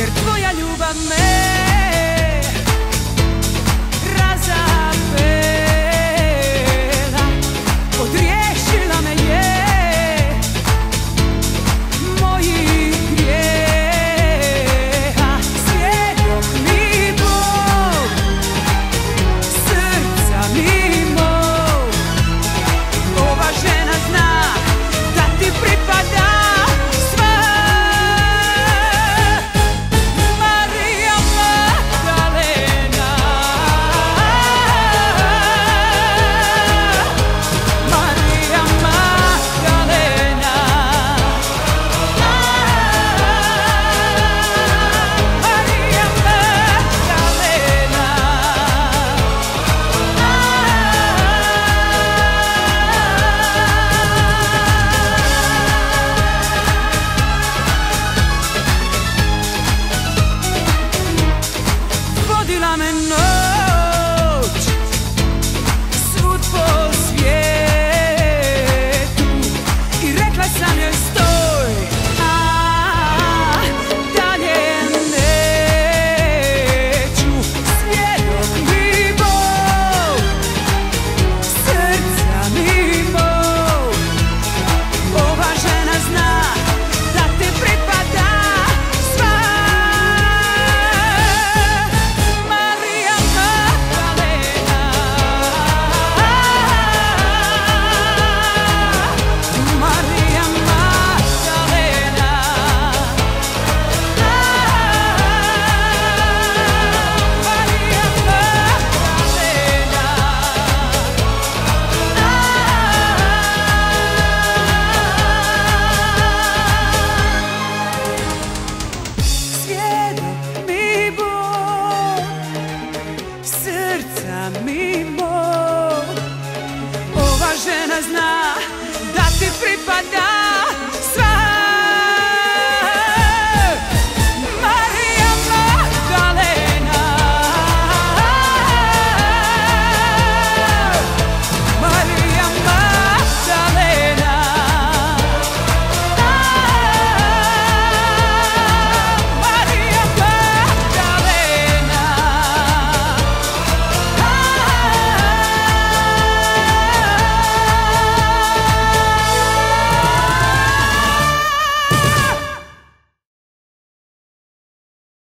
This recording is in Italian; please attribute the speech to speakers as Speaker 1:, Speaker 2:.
Speaker 1: Ker tvoja ljubav me till yeah.